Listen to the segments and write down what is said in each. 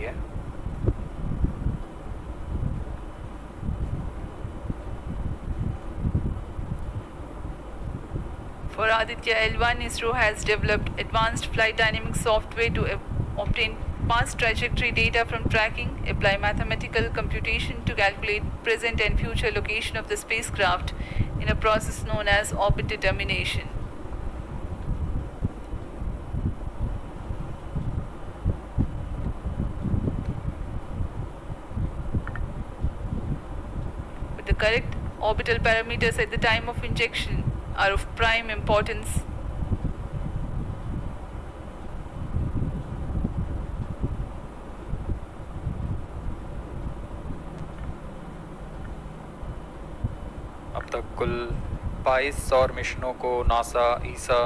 है For Aditya L1, ISRO has developed advanced flight dynamics software to obtain past trajectory data from tracking, apply mathematical computation to calculate present and future location of the spacecraft in a process known as orbit determination. But the correct orbital parameters at the time of injection are of prime importance. अब तक कुल 22 सौर मिशनों को NASA ESA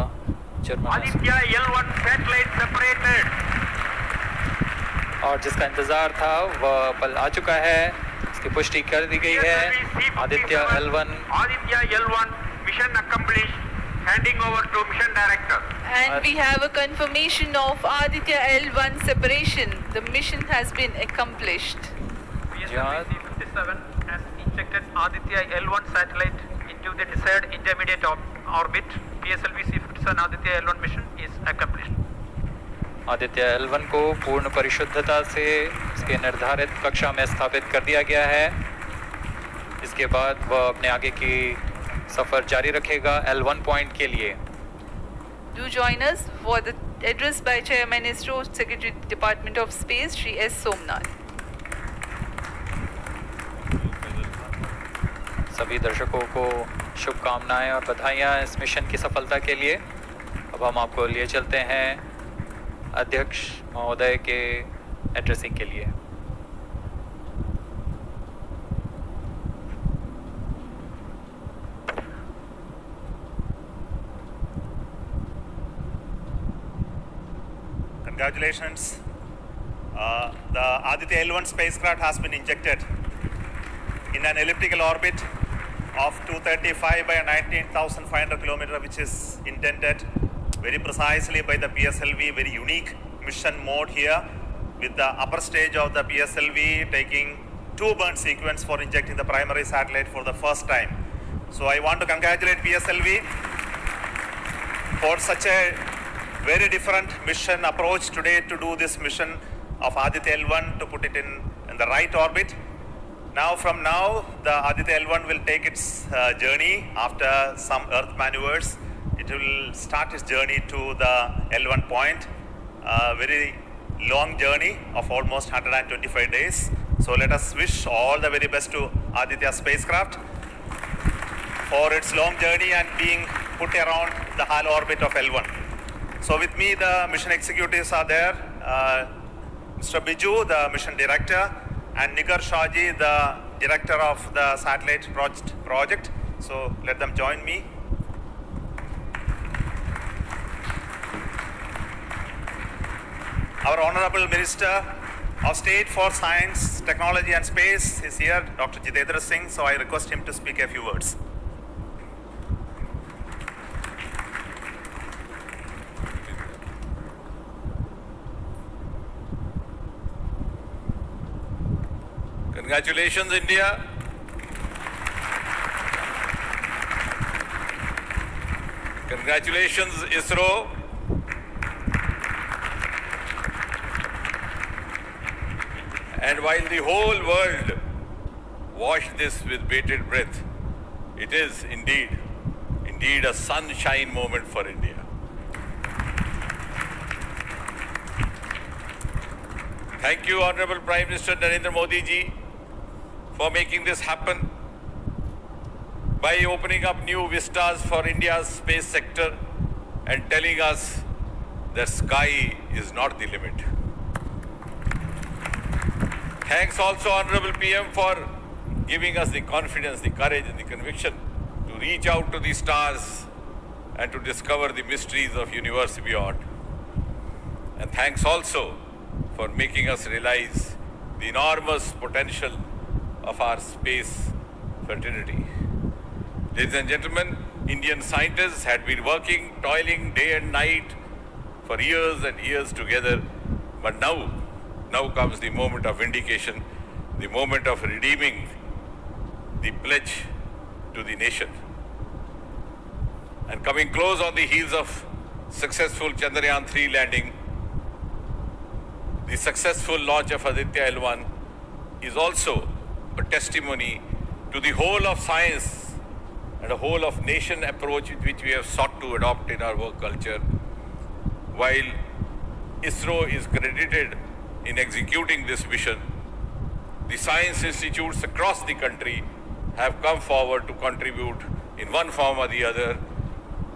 German Aditya L1 satellite separated. और जिसका इंतज़ार था वह पल आ चुका है इसकी पुष्टि कर दी गई है Aditya L1 Aditya L1 mission accomplished. Handing over to mission director. And we have a confirmation of Aditya L1 separation. The mission has been accomplished. Jihad. PSLV-C57 has injected Aditya L1 satellite into the desired intermediate orbit. PSLV-C57 Aditya L1 mission is accomplished. Aditya L1 को पूर्ण परिशुद्धता से इसके निर्धारित कक्षा में स्थापित कर दिया गया है इसके बाद वह अपने आगे की सफ़र जारी रखेगा L1 पॉइंट के लिए Do join us for the address by Chairman ISRO Secretary Department of Space, Shri S. Somnath. सभी दर्शकों को शुभकामनाएँ और बधाइयाँ इस मिशन की सफलता के लिए अब हम आपको लिए चलते हैं अध्यक्ष महोदय के एड्रेसिंग के लिए Congratulations. Uh, the Aditya L1 spacecraft has been injected in an elliptical orbit of 235 by 19,500 kilometer, which is intended very precisely by the PSLV, very unique mission mode here, with the upper stage of the PSLV taking two burn sequence for injecting the primary satellite for the first time. So I want to congratulate PSLV for such a very different mission approach today to do this mission of Aditya L1 to put it in, in the right orbit. Now, from now, the Aditya L1 will take its uh, journey after some Earth maneuvers. It will start its journey to the L1 point. A very long journey of almost 125 days. So, let us wish all the very best to Aditya spacecraft for its long journey and being put around the halo orbit of L1. So with me, the mission executives are there. Uh, Mr. Biju, the mission director, and Nigar Shaji, the director of the satellite project. project. So let them join me. Our Honorable Minister of State for Science, Technology and Space is here, Dr. Jitendra Singh. So I request him to speak a few words. Congratulations, India. Congratulations, ISRO. And while the whole world watched this with bated breath, it is indeed, indeed a sunshine moment for India. Thank you, Honorable Prime Minister Narendra Modi ji, for making this happen by opening up new vistas for India's space sector and telling us that sky is not the limit. Thanks also, Honorable PM, for giving us the confidence, the courage, and the conviction to reach out to the stars and to discover the mysteries of universe beyond. And thanks also for making us realize the enormous potential of our space fraternity. Ladies and gentlemen, Indian scientists had been working, toiling day and night for years and years together. But now, now comes the moment of vindication, the moment of redeeming the pledge to the nation. And coming close on the heels of successful Chandrayaan 3 landing, the successful launch of Aditya L1 is also a testimony to the whole of science and a whole of nation approach which we have sought to adopt in our work culture. While ISRO is credited in executing this mission, the science institutes across the country have come forward to contribute in one form or the other,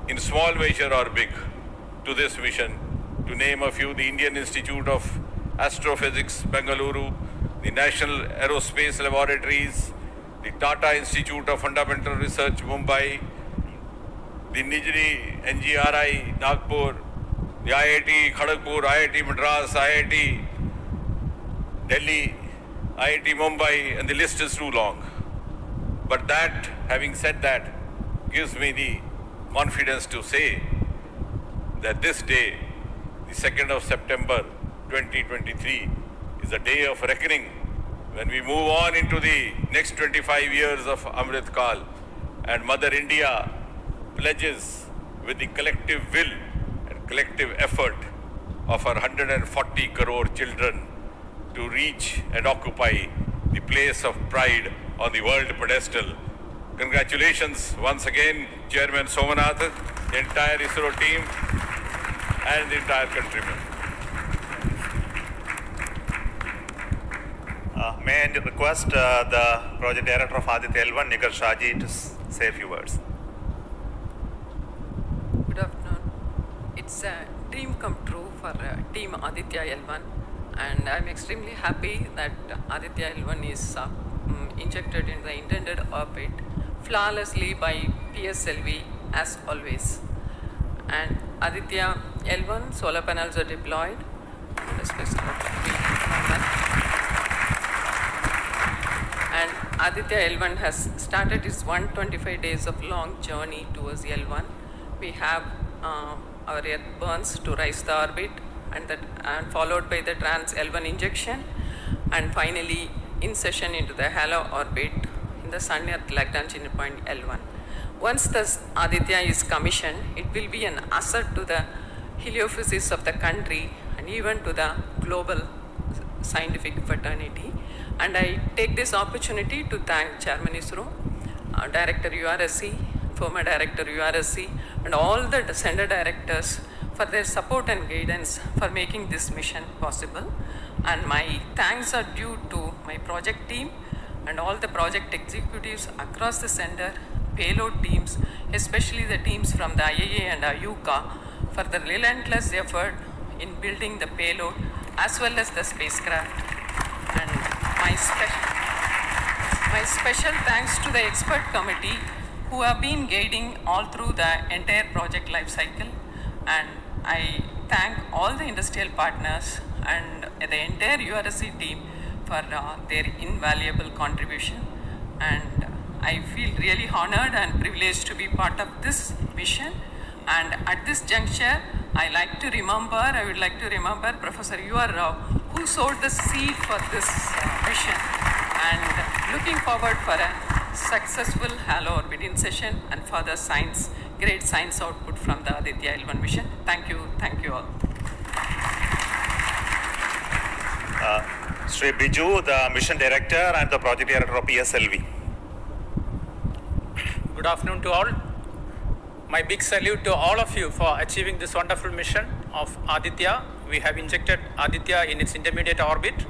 in small measure or big, to this mission. To name a few, the Indian Institute of Astrophysics, Bengaluru, the National Aerospace Laboratories, the Tata Institute of Fundamental Research, Mumbai, the Nijri NGRI, Nagpur, the IIT Kharagpur, IIT Madras, IIT Delhi, IIT Mumbai, and the list is too long. But that, having said that, gives me the confidence to say that this day, the 2nd of September 2023, is a day of reckoning when we move on into the next 25 years of Amrit Kal and Mother India pledges with the collective will and collective effort of our 140 crore children to reach and occupy the place of pride on the world pedestal. Congratulations once again, Chairman Somanath, the entire ISRO team, and the entire countrymen. Uh, may I request uh, the project director of Aditya L1, Nigar Shaji, to s- say a few words. Good afternoon. It's a dream come true for uh, Team Aditya L1, and I'm extremely happy that Aditya L1 is uh, injected in the intended orbit flawlessly by PSLV as always. And Aditya L1 solar panels are deployed. And Aditya L1 has started its 125 days of long journey towards L1. We have uh, our Earth burns to rise the orbit, and that and followed by the trans L1 injection, and finally insertion into the halo orbit in the Sun Earth Lagrange point L1. Once the Aditya is commissioned, it will be an asset to the heliophysics of the country and even to the global scientific fraternity. And I take this opportunity to thank Chairman ISRO, uh, Director URSC, former Director URSC, and all the center directors for their support and guidance for making this mission possible. And my thanks are due to my project team and all the project executives across the center, payload teams, especially the teams from the IIA and IUCAA for the relentless effort in building the payload as well as the spacecraft. And my, spe- my special thanks to the expert committee who have been guiding all through the entire project life cycle. And I thank all the industrial partners and the entire URSC team for uh, their invaluable contribution. And I feel really honored and privileged to be part of this mission. And at this juncture, I like to remember, I would like to remember Professor U.R. Rao, who sowed the seed for this uh, mission. And looking forward for a successful halo orbit insertion and further science, great science output from the Aditya L1 mission. Thank you, thank you all. Uh, Sri Biju, the mission director and the project director of PSLV. Good afternoon to all. My big salute to all of you for achieving this wonderful mission of Aditya. We have injected Aditya in its intermediate orbit